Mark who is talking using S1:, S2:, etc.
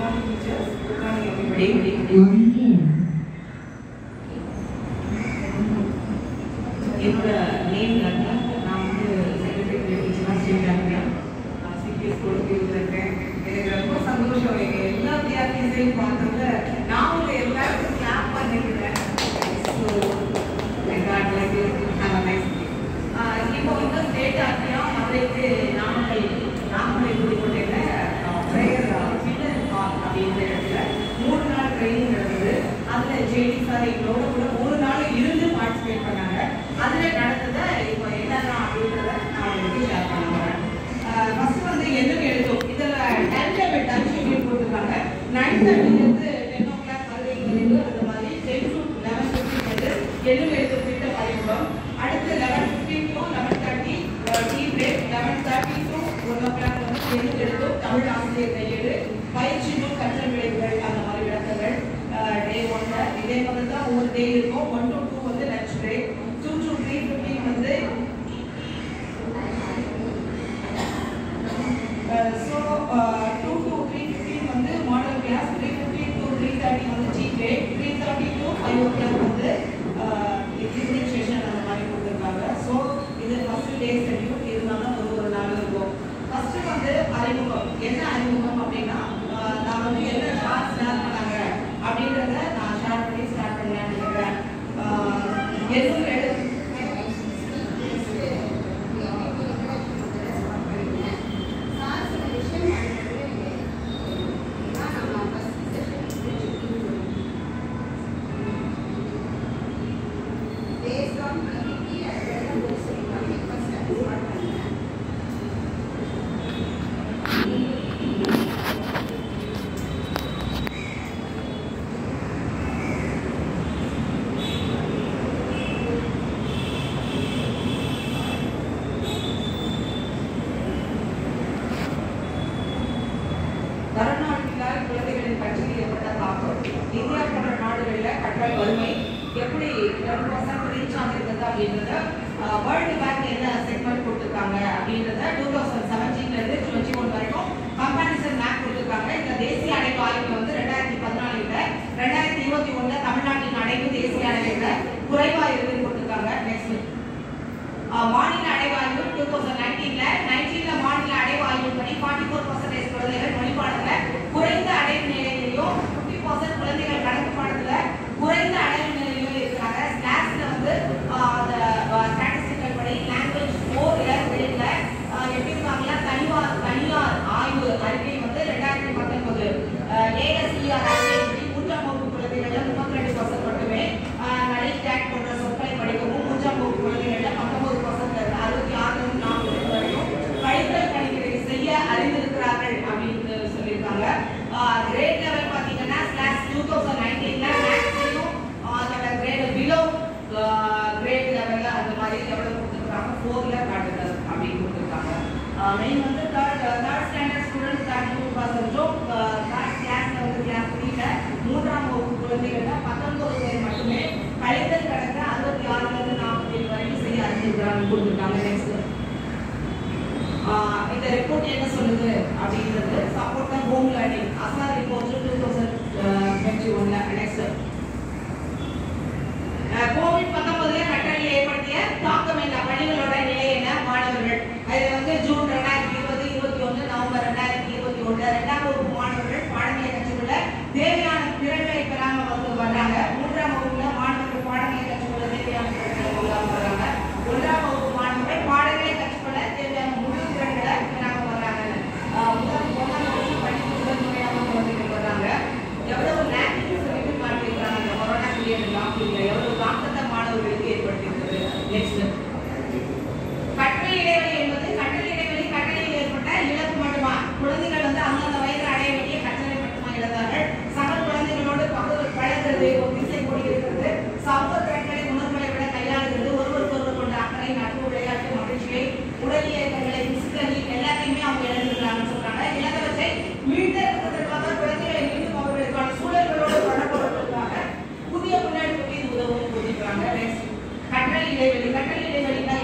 S1: Good morning, teachers. Good morning, everybody.
S2: Morning.
S1: அதில் sir எங்களோட கூட ஒரு நாள் இருந்து பார்ட்டிசிபேட் பண்ணாங்க. அதில் நடந்ததை இப்போ என்னென்ன அப்படின்றத நான் உங்களுக்கு ஷேர் பண்ண போகிறேன் ஃபர்ஸ்ட் வந்து எதுவும் எழுதும் இதில் டென் லெவல் டச் ஷெட்யூல் போட்டிருக்காங்க. நைன் தேர்ட்டிலேருந்து டென் ஓ கிளாக் வருவீங்க அந்த மாதிரி டென் டு லெவன் ஃபிஃப்டின் வந்து எழுதும் திட்ட பதிவிடும் அடுத்து eleven fifteen to eleven thirty tea break eleven thirty to one o'clock வந்து எதுவும் எழுதும் தமிழ் ஆசிரியர் கையேடு. பயிற்சி நூல் கற்றல் விளைவுகள். அந்த டே ஒன்ல இதே மாதிரி தான் ஒவ்வொரு டே இருக்கும். ஒன் டு டூ வந்து lunch break two to three fifteen வந்து so two to three fifteen வந்து model class three fifteen to three thirty வந்து tea break three thirty to five o'clock வந்து ஈவினிங் செஷன் அந்த மாதிரி கொடுத்துருக்காங்க so இது first day schedule இருந்தாலும் ஒரு ஒரு நாள் இருக்கும் ஃபர்ஸ்ட் வந்து அறிமுகம் என்ன அறிமுகம் அப்படின்னா அஹ், நான் வந்து என்ன ஷார்ட் ஷேர் பண்ணாங்க அப்படின்றத நான் ஷேர் பண்ணி ஸ்டார்ட் பண்ணலாம்னு நினைக்கிறேன் அஹ், எதுவும் எழு கருணாநிதியால் குழந்தைகளின் கல்வியில் ஏற்பட்ட தாக்கம் இந்தியா போன்ற நாடுகளில் கற்றல் வறுமை எப்படி டென் பர்சன்ட் ரீச் ஆகிருக்குது அப்படின்றத வேர்ல்டு பேங்க் என்ன செக்மெண்ட் கொடுத்துருக்காங்க அப்படின்றத டூ தௌசண்ட் செவன்டீன்லேருந்து டுவெண்ட்டி ஒன் வரைக்கும் கம்பாரிசன் மேப் கொடுத்துருக்காங்க. இந்த தேசிய அடைவு ஆய்வு வந்து ரெண்டாயிரத்தி பதினாலில் ரெண்டாயிரத்தி இருபத்தி ஒன்றில் தமிழ்நாட்டின் அடைவு தேசிய அடைவில் குறைவாக இருக்குன்னு கொடுத்துருக்காங்க. நெக்ஸ்ட் மாநில அடைவாய்வு டூ தௌசண்ட் நைன்டீனில் மெயின் வந்து third third standard students thirty two பர்சன்ட்டும் third கிளாஸ்ல வந்து கிளாஸ் த்ரீல மூன்றாம் வகுப்பு குழந்தைகள்ல பத்தொன்பது பேர் மட்டுமே கழித்தல் கணக்கு அறுபத்தி ஆறுல இருந்து நாற்பத்தி ஏழு வரைக்கும் செய்ய அறிஞ்சிருக்கிறாங்க கொடுத்துருக்காங்க நெக்ஸ்ட் இந்த ரிப்போர்ட் என்ன சொல்லுது அப்படின்றது சப்போர்ட் தான் home learning ASER report two thousand twenty ஒன்ல நெக்ஸ்ட் கோவிட் பத்தொன்பதுல கட்டளையில் ஏற்படுத்திய தாக்கம் என்ன? பள்ளிகளோட நிலை என்ன? மாணவர்கள். Jacqueline, Jacqueline,